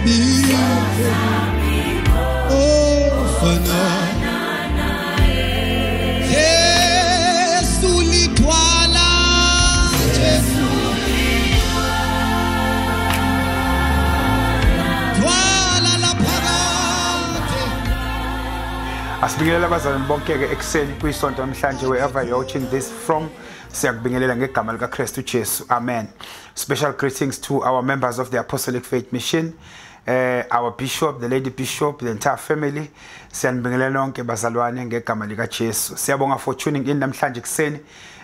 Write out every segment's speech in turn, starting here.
habits. Asibingelela abazalwane bonke ke ekuseni kuyisonto namhlanje wherever you're watching this from. Siyakubingelela ngegama likakristu Jesu. Amen. Special greetings to our members of the Apostolic Faith Mission uh, our bishop the lady bishop the entire family siyanibingelela nonke bazalwane ngegama lika Jesu siyabonga for tuning in namhlanje kuseni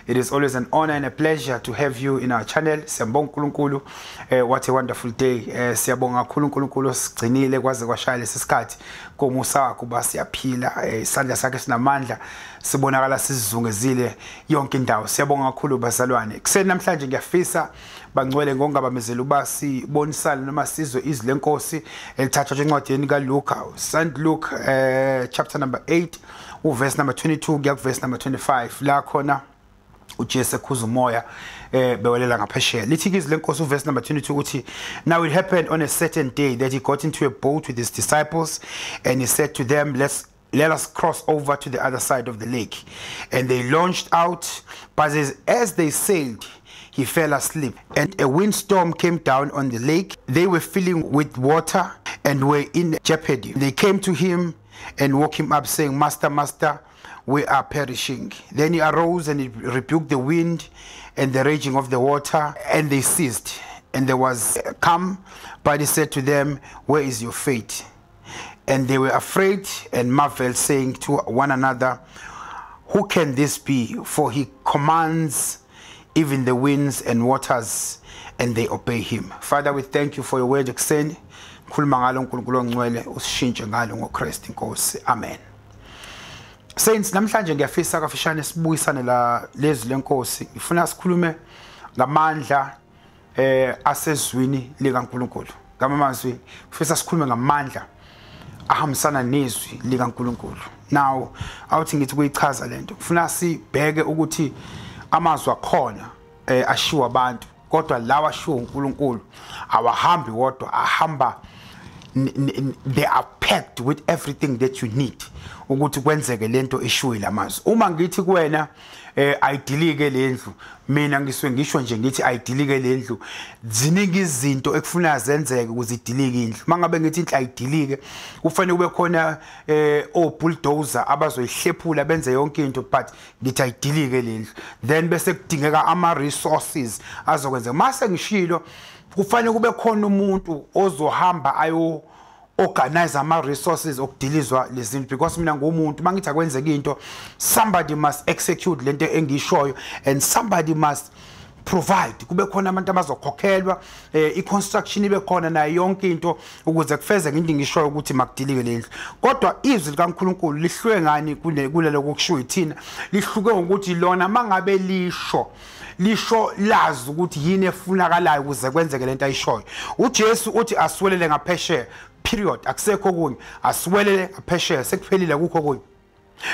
It is always an honor and a pleasure to have you in our channel. Siyabonga uNkulunkulu. Eh what a wonderful day. Eh siyabonga kakhulu uNkulunkulu sigcinile kwaze kwashaya lesikhathi komusa wakhe ba siyaphila. Eh isandla sakhe sinamandla. Sibonakala sizungezile yonke indawo. Siyabonga kakhulu bazalwane. Kuseni namhlanje ngiyafisa bangcwele ngongabamezela uba sibonisane noma sizwe izwi lenkosi elithathwa encwadini kaLuka. St Luke eh chapter number 8 uverse number 22 kuya kuverse number 25 la khona uJesu ekhuza umoya eh bewelela ngaphesheya. Lithi ke lenkosi uverse number 22 ukuthi now it happened on a certain day that he got into a boat with his disciples and he said to them let's let us cross over to the other side of the lake. And they launched out but as, as they sailed he fell asleep and a windstorm came down on the lake they were filling with water and were in jeopardy they came to him and woke him up saying master master we are perishing. Then he arose and he rebuked the wind and the raging of the water, and they ceased. And there was calm, but he said to them, Where is your faith? And they were afraid and marveled, saying to one another, Who can this be? For he commands even the winds and waters, and they obey him. Father, we thank you for your word, Extend. khuluma ngalo uNkulunkulu ongcwele usishintshe ngalo ngoKristu inkosi. Amen. Saints namhlanje ngiyafisa kafishane sibuyisane la lezi lenkosi. Ngifuna sikhulume ngamandla eh asezwini likaNkuluNkulu. Ngamamazwi ngifisa sikhulume ngamandla ahambisana nezwi likaNkuluNkulu. Now awuthi ngithi kuyichaza lento ngifuna sibheke ukuthi amazwi akhona eh ashiwa abantu kodwa lawa ashiwa uNkulunkulu awahambi wodwa ahamba they are packed with everything that you need ukuthi kwenzeke lento eshuwe lamazwi uma ngithi kuwena eh ayidilike lendlu mina ngiswe ngisho nje ngithi ayidilike lendlu ziningi izinto ekufuna zenzeke ukuze idilike indlu. Mangabe ngithi inhla ayidilike kufanele kube khona eh o bulldozer abazoyihlephula benze yonke into but ngithi ayidilike lendlu then bese kudingeka ama resources azokwenza. Mase ngishilo kufanele kube khona umuntu ozohamba ayo organize ama resources okudilizwa lezinto because mina ngumuntu mangithi akwenzeka into somebody must execute lento engishoyo and somebody must provide. Kube khona abantu abazokhokhelwa eh, i-construction ibe khona nayo yonke into ukuze kufezeke into ngishoyo ukuthi makudilike lendlu kodwa izwi likaNkuluNkulu lihlwe ngani kulelo kokushiwo ithina lihluke ngokuthi lona mangabe lisho lisho lazi ukuthi yini efunakalayo ukuze kwenzeke lento ayishoyo. uJesu uthi asiwelele ngaphesheya period. Akusekho kunye asiwelele ngaphesheya sekuphelile kukho kunye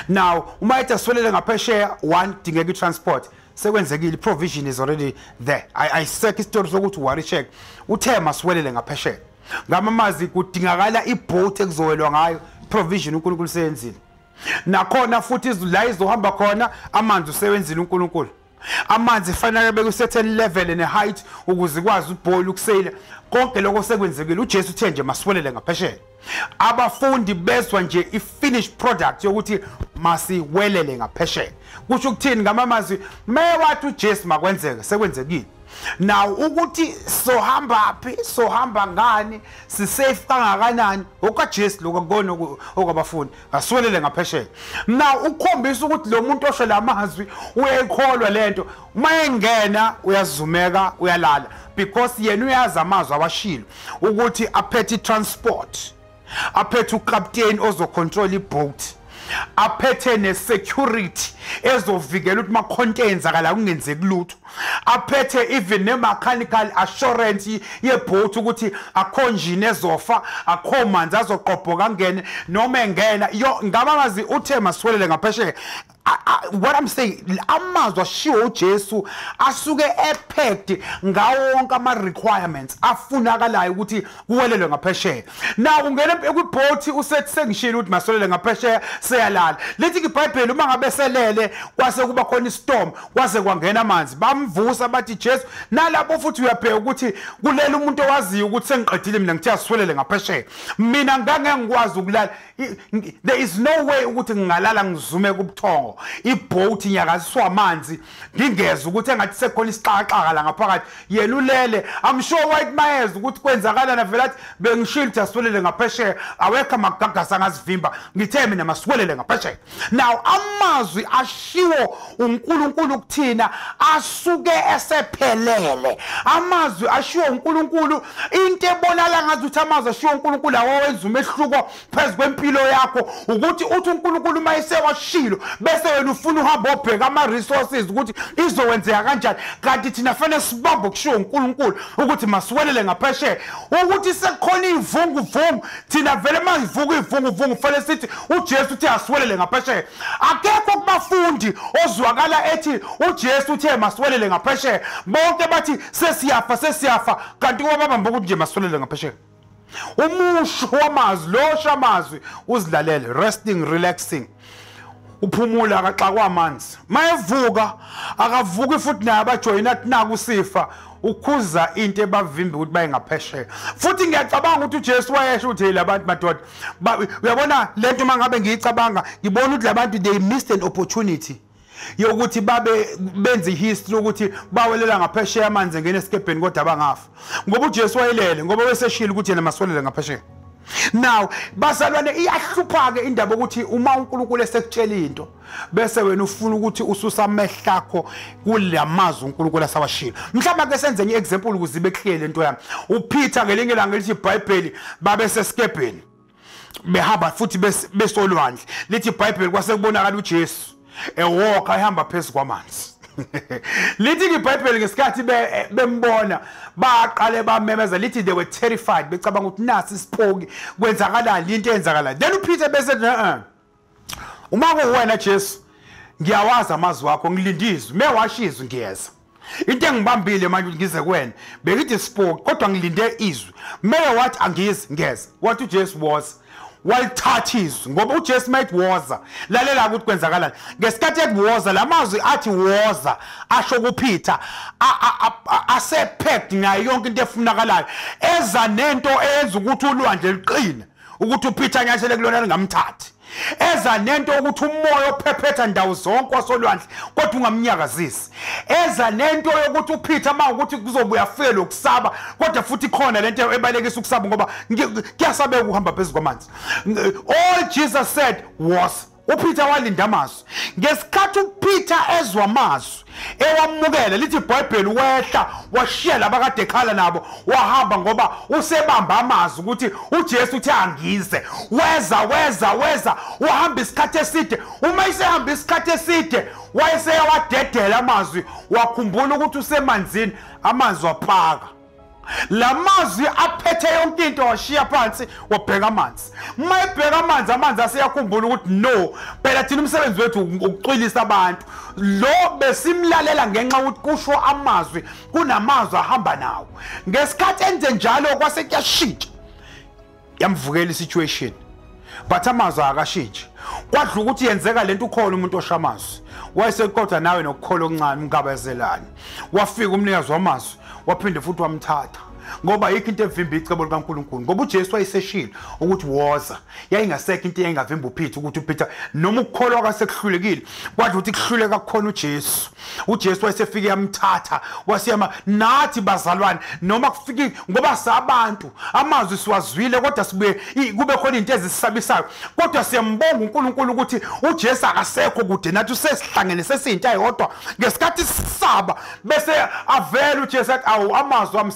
now uma ethi asiwelele ngaphesheya one dingeka i-transport. Sekwenzekile provision is already there. Ayisekho isitori sokuthi worry check. Uthe masiwelele ngaphesheya. Ngamamazi kudingakala iboat ekuzowelwa ngayo provision uNkulunkulu seyenzile nakhona futhi la izohamba khona amanzi usebenzile uNkulunkulu. Amanzi fanele beku certain level and height ukuze ikwazi ubhola ukuseyila. Konke lokho sekwenzekile. uJesu uthe nje masiwelele ngaphesheya. Abafundi bezwa nje i-finished product yokuthi masiwelele ngaphesheya. Kusho ukuthini ngamamazwi mewathi uJesu makwenzeke sekwenzekile. Now ukuthi sohamba phi sohamba ngani sisafe kangakanani? okaJesu lokubona okwabafundi. Asiwelele ngaphesheya. Now ukukhombisa ukuthi lo muntu osho lamazwi uyayikholwa lento uma engena uyazumeka uyalala. Because yena uyazi amazwi awashilo. Ukuthi aphethe transport aphethe ucaptain ozocontrol iboat aphethe ne-security ezovikela ukuthi ma-contenzakala kungenzeki lutho. Aphethe even ne-mechanical assurance yeboat ukuthi akho njini ezofa akho manzi azoqobhoka angene noma engena. Yo ngabamazi uthe masiwelele ngaphesheya. I- I- what i'm saying amazwi ashiwo ujesu asuke epacked ngawo wonke ama-requirements afunakalayo ukuthi kuwelelwe ngaphesheya. Na ungena kwibhoti usethi sengishilo ukuthi masolele ngaphesheya seyalala. Lithi-ke ibhayibheli uma ngabe selele kwase kuba khona istorm kwaze kwangena amanzi. Bamvusa bathi jesu nalapho futhi uyabheka ukuthi kulela umuntu owaziyo ukuthi sengiqedile mina ngithe aswelele ngaphesheya. Mina ngangeke ngikwazi ukulala. I- ngi- there is no way ukuthi ngingalala ngizume kubuthongo ibhoti nyakaziswa amanzi. Ngingeza ukuthi engathi sekhona isixakaxaka la ngaphakathi. Yena ulele i'm sure white mayeza ukuthi kwenzakala na vele athi bengishilo ukuthi aswelele ngaphesheya. Awekho amagagasi angazivimba. Ngithe mina maswelele ngaphesheya. Now amazwi ashiwo unkulunkulu kuthina asuke esephelele. Amazwi ashiwo unkulunkulu. Into ebonala ngathi uthi amazwi ashiwo unkulunkulu awawenza umehluko phezu kwempilo yakho. Ukuthi uthi unkulunkulu uma esewashilo bese wena ufuna uhambe obheka ama-resources ukuthi izowenzeka kanjani. Kanti thina fanele sibambe kushiwo unkulunkulu ukuthi masiwelele ngaphesheya. Ukuthi sekukhona iy'vunguvungu thina vele uma ivuka iy'vunguvungu fanele sithi ujesu uthi asiwelele ngaphesheya. Akekho kubafundi ozwakala ethi ujesu uthe masiwelele ngaphesheya. Bonke bathi sesiyafa sesiyafa kanti kuba babamba ukuthi nje masiwelele ngaphesheya. Umusho wamazwi lo osho amazwi uzilalele resting relaxing. Uphumula akaxa kwamanzi. Mayevuka akavuki futhi naye abajoyina athi naku sifa ukhuza into ebavimbi ukuthi baye ngaphesheya. Futhi ngiyacabanga ukuthi ujesu wayesho ukuthi hey labantu madoda uyabona lento uma ngabe ngiyicabanga ngibona ukuthi labantu they missed an opportunity yokuthi babe benze history ukuthi bawelela ngaphesheya amanzi engene esikebheni kodwa bangafa ngoba ujesu wayelele ngoba weseshilo ukuthi yena maswelele ngaphesheya. Now basalwane iyahlupha-ke indaba yokuthi uma unkulunkulu esekutshela into bese wena ufuna ukuthi ususe amehlo akho kula mazwi unkulunkulu asawashilo. Mhlawumbe ke senze enye example ukuze ibe clear lento yami. Upeter ngelinye ilanga lithi ibhayibheli babesesikebheni behamba futhi bes- besolwandle. Lithi ibhayibheli kwase kubonakala ujesu ewalka ehamba phezu kwamanzi. lithi-ke ibhayibheli ngesikhathi be- bembona baqale bamemeza lithi they were terrified. Becabanga ukuthi nasi isiphoki kwenzakalani into eyenzakalayo. Then upeter bese uh uma kuwena jesu ngiyawazi amazwi akho ngilindizwe. Mewashizwe ngiyeza. Into engibambile manje ukuthi ngize kuwena bekithi spoke kodwa ngilinde izwi. Meye wathi angizi ngeza wathi ujesu was walithatha izwi ngoba ujesu mayithi woza. Lalela ukuthi kwenzakalani. Ngesikhathi ethi woza la mazwi athi woza asho kupeter asepacked nayo yonke into efunakalayo. Eza nento eyenza ukuthi ulwandle liqine ukuthi upeter anyathele kulona lingamthathi eza nento ukuthi umoya ophephetha ndawo zonke wasolwandle kodwa ungamnyakazisi eza nento yokuthi upeter uma ukuthi kuzobuya fike lokusaba kodwa futhi khona lento ebalekisa ukusaba ngoba ngi- kuyasabeka ukuhamba phezu kwamanzi. All jesus said was upeter walinda amazwi. Ngesikhathi upeter ezwa amazwi ewamukela lithi ibhayibheli wehla washiya labakade ekhala nabo wahamba ngoba usebamba amazwi ukuthi ujesu uthi angize. Weza weza weza wahamba isikhathi eside. Uma isehamba isikhathi eside wayeseyawadedela amazwi wakhumbula ukuthi usemanzini amanzi waphaka la mazwi aphethe yonke into washiya phansi wabheka amanzi. Uma ebheka amanzi amanzi aseyakhumbula ukuthi no phela thina umsebenzi wethu ukucwilisa abantu. Lo besimlalela ngenxa yokuthi kusho amazwi kunamazwi ahamba nawo. Ngesikhathi enze njalo kwase kuyashintsha. Yamvukela isituation. But amazwi akashintshi. Kwadla ukuthi yenzeka lento ukhona umuntu osha amazwi. Wayesekodwa nawe nokukhola okuncane umkabezelane wafika umnikazi wamazwi. Waphinde futhi wamthatha ngoba yikho into evimba icebo likankulunkulu ngoba ujesu wayeseshile ukuthi woza. Yayingasekho into eyayingavimba upeter ukuthi upeter noma ukukholwa kwasekuhlulekile kwadla ukuthi kuhluleka kukhona ujesu. Ujesu wayesefike yamthatha wasiyama nathi bazalwane noma kufike ngoba sabantu amazwi siwazwile kodwa sibuye i- kube khona into ezisisabisayo kodwa siyambonga unkulunkulu ukuthi ujesu akasekho kude nathi usesihlangene sesiyinto ayodwa ngesikhathi sisaba bese avele ujesu athi awu amazwi ami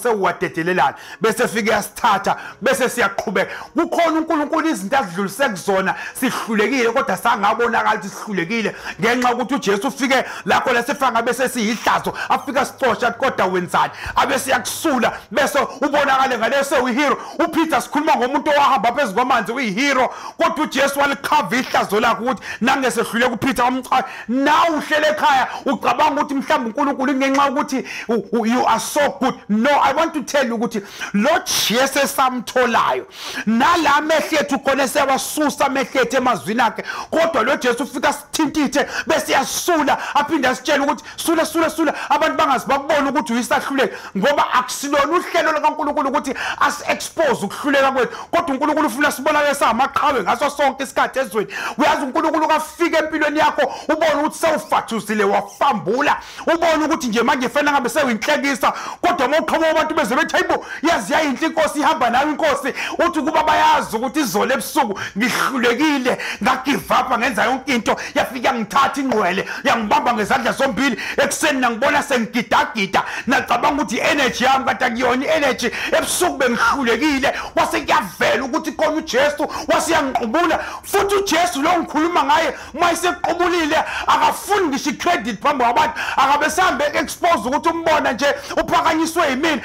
sewuwadedele siyalandelelana bese fike yasithatha bese siyaqhubeka. Kukhona uNkulunkulu izinto azidlulise kuzona sihlulekile kodwa sangabonakala ukuthi sihlulekile ngenxa ukuthi uJesu ufike lakho lesifanga ngabe sesiyihlazo afika sicosha kodwa wenzani? Abe siyakusula bese ubonakale ngaleso uyihero uPeter sikhuluma ngomuntu owahamba phezulu kwamanzi uyihero kodwa uJesu walikhava ihlazo lakho ukuthi nange sehlule kuPeter wamcha nawe uhlele ekhaya ucabanga ukuthi mhlawumbe uNkulunkulu ngenxa ukuthi u- u- you are so good. No i want to tell you ukuthi lo Jesu esamtholayo nala mehlethu khona siyawasusa mehlethu emazwini akhe kodwa lo Jesu ufika sithintithe bese yasula aphinde asitshela ukuthi sula sula sula. Abantu bangazi bakubona ukuthi uyisahluleka ngoba akusilona uhlelo likaNkulunkulu ukuthi as expose ukuhluleka kwethu. Kodwa uNkulunkulu ufuna sibonakale samaqhawe ngaso sonke isikhathi ezweni. Uyazi uNkulunkulu kafika empilweni yakho ubone ukuthi sewufathuzile wafambula. Ubone ukuthi nje manje fanele ngabe sewinhlekisa kodwa mawuqhamuka abantu beze bethi hayibo yazi yayinhle inkosi ihamba nayo inkosi. Uthi kuba bayazi ukuthi izolo ebusuku ngihlulekile ngagive up ngenza yonke into. Yafika ngithatha ingqwele yangibamba ngezandla zombili. Ekuseni nangibona sengigidagida. Nacabanga ukuthi i-energy yami kade akuyona i-energy. Ebusuku bengihlulekile. Kwase kuyavela ukuthi khona ujesu wasiyangiqubula futhi ujesu lo ngikhuluma ngaye uma esequbulile akafuni ngisho i-credit phambi kwabantu. Akabe sihambe expose ukuthi umbona nje uphakanyiswe yimina.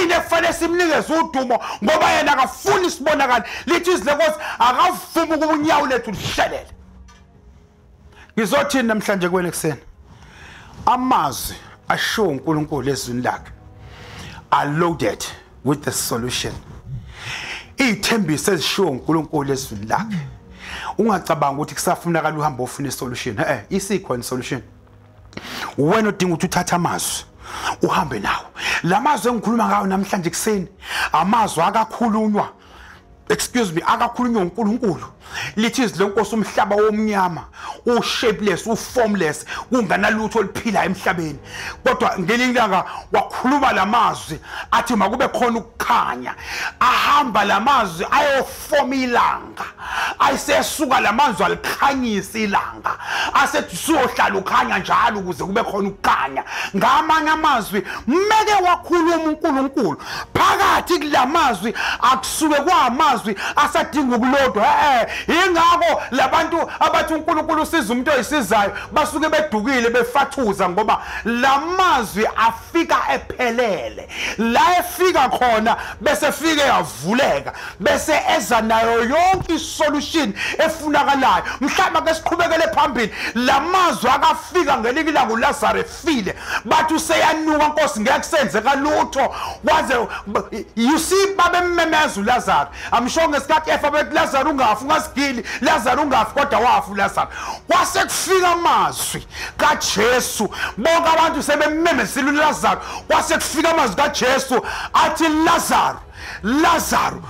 Ithini ekufanele simnikeze udumo? Ngoba yena akafuni sibonakale lithi izwi lenkosi akavumi ukuba unyawo lethu lihlelele ngizothini namhlanje kwele kuseni amazwi ashiwo uNkulunkulu ezwini lakhe are loaded with the solution. Iy'thembiso ezishiwo uNkulunkulu ezwini lakhe. Ungacabanga ukuthi kusafunakala uhambe ofuna isolution? Eh isikhona isolution? Wena udinga ukuthi uthathe amazwi? Uhambe nawo. Lamazwi engikhuluma ngayo namhlanje kuseni amazwi akakhulunywa. Excuse me akakhulunywa uNkulunkulu lithi izwi lenkosi umhlaba womnyama ushapeless uformless kunganalutho oliphilayo emhlabeni. Kodwa ngelinye ilanga wakhuluma lamazwi athi makube khona ukukhanya ahamba lamazwi ayofoma ilanga ayisesuka lamazwi alikhanyisa ilanga asethi siyohlala ukhanya njalo ukuze kube khona ukukhanya. Ngamanye amazwi mmeke wakhuluma uNkulunkulu phakathi kulamazwi akusuke kwamazwi asadinga ukulodwa eh ingakho labantu abathi uNkulunkulu usiza umuntu oyisizayo basuke bedukile befathuza ngoba lamazwi afika ephelele. La efika khona bese fike yavuleka bese eza nayo yonke isolution efunakalayo. Mhlawumbe ke siqhubekele phambili lamazwi akafika ngelinye ilanga uLazarus efile bathi useyanuka nkosi ngeke kusenzeka lutho waze you see babemmemeza uLazarus. Amsho ngesikhathi efa bethi Lazarus ungafi ungasigili. Lazarus ungafi kodwa wafa uLazarus kwase kufika amazwi kaJesu. Bonke abantu sebemmemezile uLazarus kwase kufika amazwi kaJesu athi Lazarus Lazarus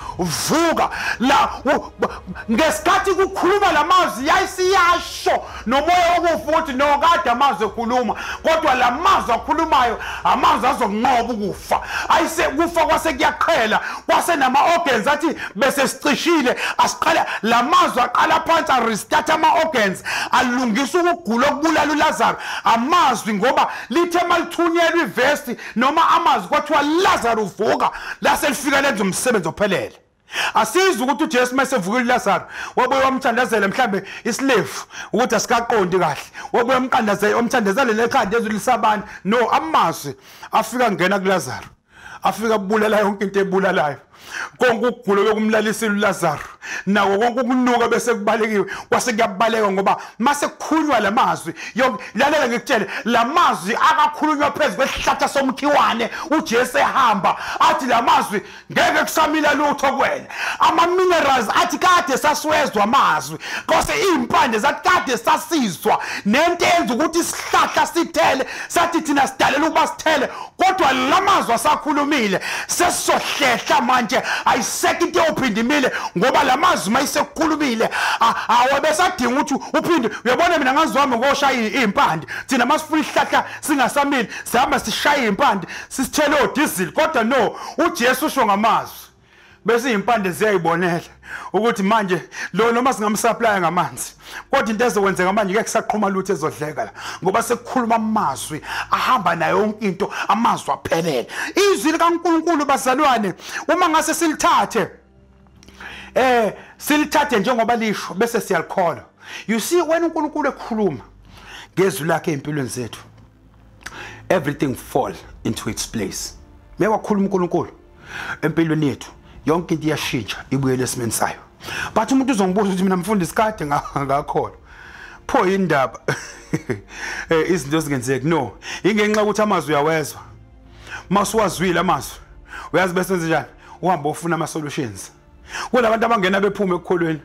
vuka. La u- b- ngesikhathi kukhuluma lamazwi yayisiyasho. Nomoya wokufa ukuthi no kade amazwi ekhuluma. Kodwa lamazwi akhulumayo amazwi azokunqoba ukufa. Ayise kufa kwase kuyaqhela. Kwase nama organs athi bese sicishile asiqala lamazwi aqala phansi arestart ama organs alungisa ukugula okubulala uLazarus amazwi ngoba lithe malithunyelwa ivesti noma amazwi kwathiwa Lazarus vuka lase lifika lenza umsebenzi ophelele. Asizi ukuthi uJesu masevukile uLazarus wabuye wamthandazela mhlambe isilefu ukuthi asikaqondi kahle. Wabuye wamqandazela wamthandazela lekhanda ezwe lisabani no amazwi afika ngena kuLazarus afika kubulala yonke into ebulalayo. Konke ukugula bekumlalisile uLazarus nawo konke ukunuka bese kubalekiwe. Kwase kuyabaleka ngoba mase kukhulunywa lamazwi yonke lalela ngikutshele lamazwi akakhulunywa phezulu kwesihlahla somkhiwane uJesu ehamba. Athi lamazwi ngeke kusamila lutho kwena ama minerals athi kade saswezwa amazwi. Kose impande zathi kade sasizwa. Nento enza ukuthi isihlahla sithele sathi thina sidalela ukuba sithele kodwa lamazwi asakhulumile sesizohlehla manje. Ayisekho into yophindimile ngoba lamazwi mayisekukhulumile awabesadinga ukuthi uphinde uyabona mina ngazwami ngoshaya impande thina masifuna isihlahla singasamili sihamba sishaya impande sisithele odizili. Kodwa no uJesu usho ngamazwi. Bese impande ziyayibonela ukuthi manje lo noma singamsupply ngamanzi kodwa into ezokwenzeka manje ngeke kusaqhuma lutho ezodleka la ngoba sekukhuluma amazwi ahamba nayo yonke into amazwi aphelele. Izwi likaNkuluNkulu bazalwane uma ngase silithathe eh silithathe njengoba lisho bese siyalikholwa you see when uNkulunkulu ekhuluma ngezwi lakhe empilweni zethu everything fall into its place. Mewakhuluma uNkulunkulu empilweni yethu. Yonke into iyashintsha ibuyele esimeni sayo. But umuntu uzongibuza ukuthi mina mfundisi kade ngakholwa pho indaba? Eh izinto ezingenzeki? No. Ingenxa ukuthi amazwi uyawezwa. Masuwazwile amazwi uyazi bese njani uhamba ufuna ama solutions kulabantu abangena bephuma ekukholweni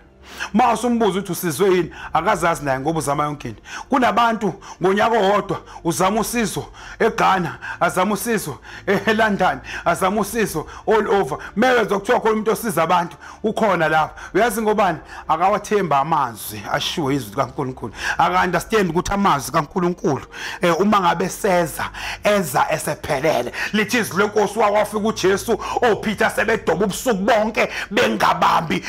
Mase umbuzo uthi usizwe yini akazazi naye ngoba uzama yonke into. Kunabantu ngonyaka owodwa uzama usizo eGhana, azama usizo eLondon, azama usizo all over. Mewezwa kuthiwa khona umuntu osiza abantu ukhona lapha. Uyazi ngobani? Akawathemba amazwi ashiwo izwi kaNkuluNkulu. Aka understand ukuthi amazwi kaNkuluNkulu eh uma ngabe seza eza esephelele. Lithi izwi lenkosi wafika uJesu oPeter sebedoba ubusuku bonke bengabambi.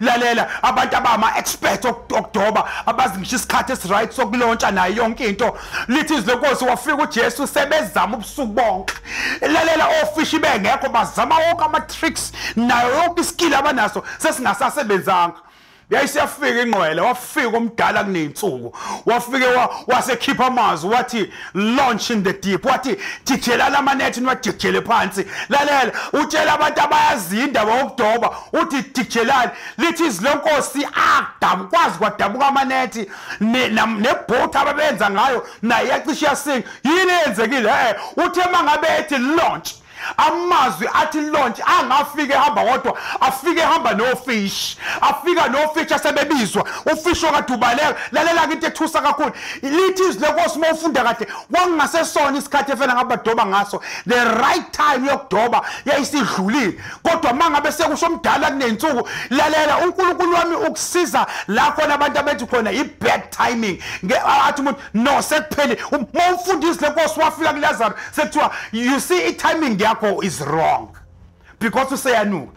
Lalela abantu abama-expert okudoba abazi ngisho isikhathi esiright sokulontsha nayo yonke into. Lithi izwi lenkosi wafika ujesu sebezama ubusuku bonke. Lalela ofishi bengekho bazama wonke ama-tricks nayo yonke iskill abanaso sesingasasebenzanga. Yayisiyafika ingqwele wafika umdala kuneyinsuku wafike wasekhipha amazwi wathi launch in the deep. Wathi jijelana amanethi niwajijele phansi. Lalela utshela abantu abayaziyo indaba yokudoba uthi jijelani lithi izilonkosi adabu kwazi kwadabuka amanethi. Nebhoti ababenza ngayo naye yacishe yasinga yini eyenzekile? Eh uthe mangabe ethi launch amazwi athi launch angafike ehamba kodwa afike ehamba nofish afika nofish asebebizwa. Ufish okadubaleka lalela into ethusa kakhulu. Lithi izwi lenkosi uma ufunda kahle kwakungasesona isikhathi efena ngabadoba ngaso. The right time yokudoba yayisidlulile. Kodwa mangabe sekusho omdala kunensuku lalela uNkulunkulu wami ukusiza la khona abantu abethi khona i bad timing athi umuntu no sekuphele. Uma ufunda izwi lenkosi wafika kuLazarus sekuthiwa you see i timing yakho is wrong. Because useyanuka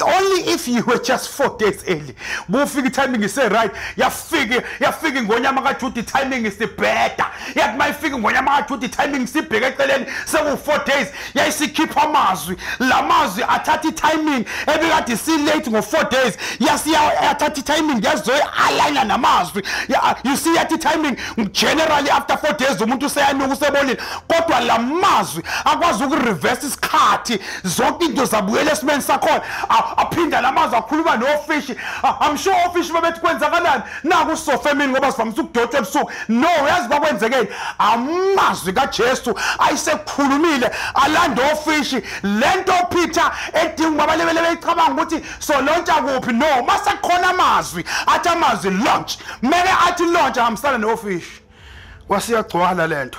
only if you were just 4 days early. Bufika timing ise right yafika yafika ngonyama kaJudy timing is better yathi mayifika ngonyama kaJudy timing sibheke eceleni seku 4 days yayisikhipha amazwi. Lamazwi athatha timing ebekade si late ngo 4 days yasiya athatha timing yazoyi align namazwi you see yathi timing generally after 4 days umuntu useyanuka usebolile. Kodwa lamazwi akwazi ukureverse isikhathi zonke into zabuyela esimeni sakhona aphinda lamazwi akhuluma nofishi. I'm sure ofishi babethi kwenzakalani? Naku usofemini ngoba sivamise ukudotshwa ebusuku. No uyazi bakwenzekeni amazwi kajesu ayisekhulumile alanda ofishi. Lento peter edinga uba balebele beyicabanga ukuthi solontsha kuphi? No masekhona amazwi. Athi amazwi launch. Mele athi launch ahambisana nofishi. Wasiyagcwala lento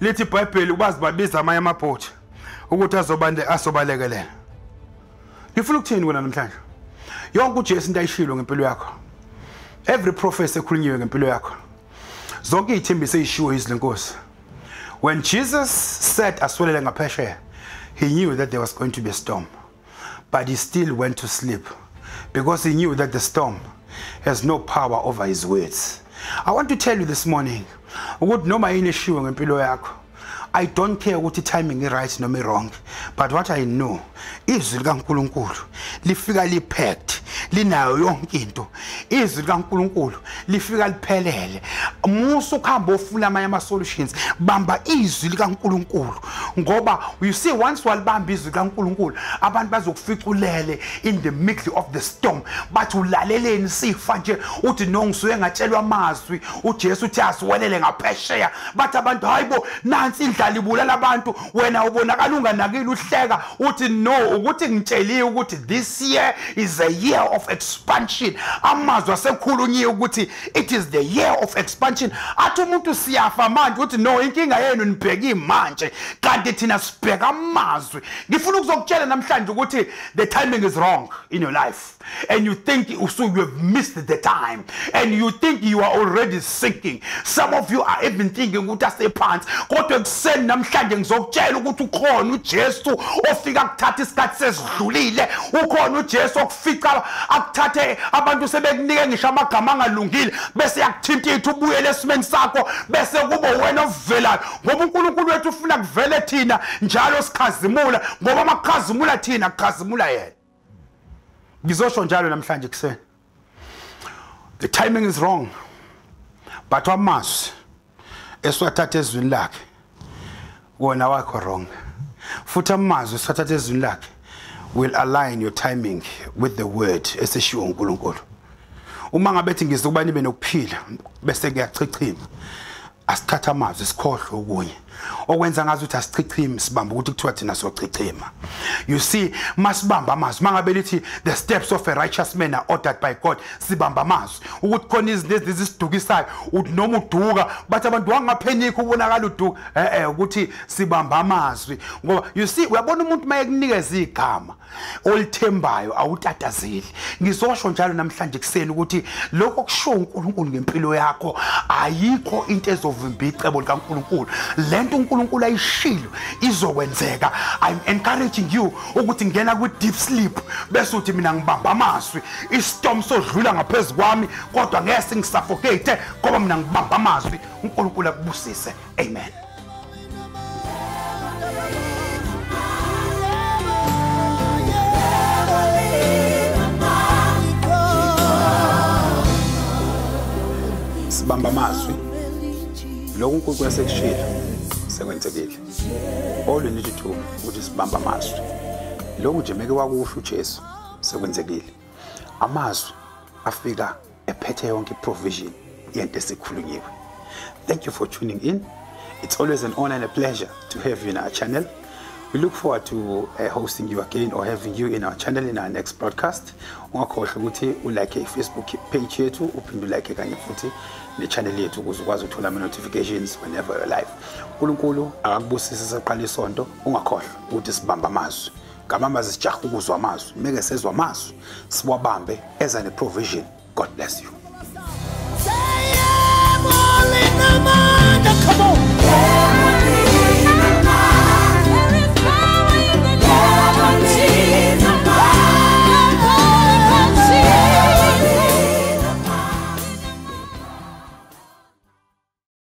lithi ibhayibheli bazi babiza amanye amabhoti ukuthi azobande asobalekelela. Ngifuna ukuthini wena namhlanje? Yonke uJesu into ayishilo ngempilo yakho. Every prophecy ekhulunyiwe ngempilo yakho. Zonke izithembiso ezishiwo izilenkosi when Jesus said aswelele ngaphesheya he knew that there was going to be a storm. But he still went to sleep because he knew that the storm has no power over his words. I want to tell you this morning ukuthi noma yini eshiwo ngempilo yakho I don't care ukuthi timing right noma wrong but what I know izwi likaNkuluNkulu lifika lipacked linayo yonke into. Izwi likaNkuluNkulu lifika liphelele. Musu ukuhamba ofuna amanye ama solutions bamba izwi likaNkuluNkulu. Ngoba you see once walibamba izwi likaNkuluNkulu abantu bazokuficulele in the middle of the storm. Bathi ulaleleni sifa nje. Uthi no ngisuke ngatshelwa amazwi. uJesu uthi asiwelele ngaphesheya. Bathi abantu hayibo nansi indlala ibulala abantu. Wena ubonakala unganakile uhleka. Uthi no ukuthi ngitsheliwe ukuthi this year is a year of expansion. Amazwi asekhulunyiwe ukuthi it is the year of expansion. Athi umuntu siyafa manje. Uthi no inkinga yenu nibheki manje kanti kanti thina sibheka amazwi. Ngifuna ukuzokutshela namhlanje ukuthi the timing is wrong in your life and you think so you have missed the time. And you think you are already sinking. Some of you are even thinking ukuthi asephansi. Kodwa ekuseni namhlanje ngizokutshela ukuthi ukhona uJesu ofika kuthatha isikhathi sesidlulile ukhona uJesu okufica akuthathe abantu sebekunike ngisho amagama angalungile. Bese yakuthinta ithi ubuyele esimeni sakho. Bese kube wena ovelayo ngoba uNkulunkulu wethu ufuna kuvele thina njalo sikhazimula ngoba makukhazimula thina kukhazimula yena. Ngizosho njalo namhlanje kuseni the timing is wrong but amazwi esiwathatha ezwini lakhe wona wakho wrong. Futhi amazwi esiwathatha ezwini lakhe will align your timing with the word eseshiwo uNkulunkulu uma ngabe ethi ngizokuba nibe nokuphila bese kuyachichima asithatha amazwi sikhohlwe okunye okwenza ngazi ukuthi asichichimi sibamba ukuthi kuthiwa thina sochichima. You see masibamba amazwi mangabe lithi the steps of a righteous man are ordered by God sibamba amazwi ukuthi khona izinto ezisidukisayo uthi noma uduka bathi abantu wangaphenika ubonakala uduka eh eh ukuthi sibamba amazwi ngoba you see uyabona umuntu mayekunikeza igama olithembayo awutatazeli. Ngizosho njalo namhlanje kuseni ukuthi lokho okusho uNkulunkulu ngempilo yakho ayikho into ezovimba icebo likaNkulunkulu. Lento uNkulunkulu ayishilo izokwenzeka. I'm encouraging you ukuthi ngena kwi deep sleep bese uthi mina ngibamba amazwi. Istorm sodlula ngaphezulu kwami kodwa ngeke ngisuffocate ngoba mina ngibamba amazwi. uNkulunkulu akubusise. Amen. Sibamba amazwi. Lokhu uNkulunkulu esekushilo sekwenzekile all you need to do ukuthi sibamba amazwi. Lokhu nje meke wakusho uJesu sekwenzekile. Amazwi afika ephethe yonke provision yento esikhulunyiwe. Thank you for tuning in. It's always an honor and a pleasure to have you in our channel we look forward to uh, hosting you again or having you in our channel in our next broadcast. Ungakhohlwa ukuthi ulike i-facebook page yethu uphinde ulike kanye futhi ne-channel yethu ukuze ukwazi ukuthola ama-notifications whenever you're live. Unkulunkulu akakubusisi saqala isonto ungakhohlwa ukuthi sibambe amazwi. Ngamamba sijaha ukuzwa amazwi meke sezwa amazwi siwabambe eza ne-provision god bless you. Come on.